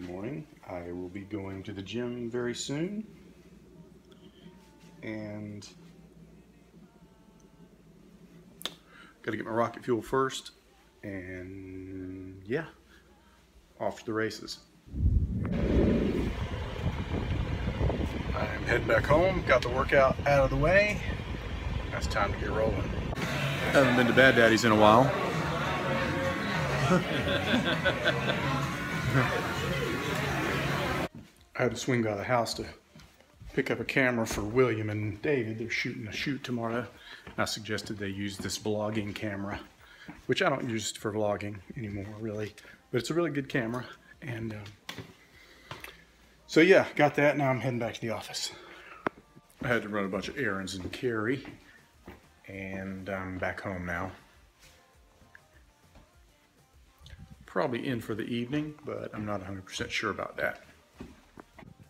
Good morning. I will be going to the gym very soon. And got to get my rocket fuel first. And yeah, off to the races. I'm heading back home. Got the workout out of the way. It's time to get rolling. Haven't been to Bad Daddy's in a while. I had to swing by the house to pick up a camera for William and David. They're shooting a shoot tomorrow. I suggested they use this vlogging camera, which I don't use for vlogging anymore, really. But it's a really good camera. And um, so, yeah, got that. Now I'm heading back to the office. I had to run a bunch of errands in Cary, and I'm back home now. Probably in for the evening, but I'm not 100% sure about that.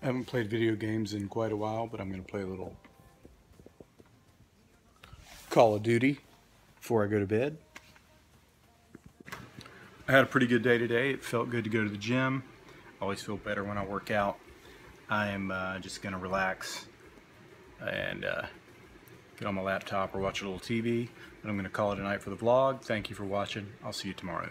I haven't played video games in quite a while, but I'm going to play a little Call of Duty before I go to bed. I had a pretty good day today. It felt good to go to the gym. I always feel better when I work out. I am uh, just going to relax and uh, get on my laptop or watch a little TV. But I'm going to call it a night for the vlog. Thank you for watching. I'll see you tomorrow.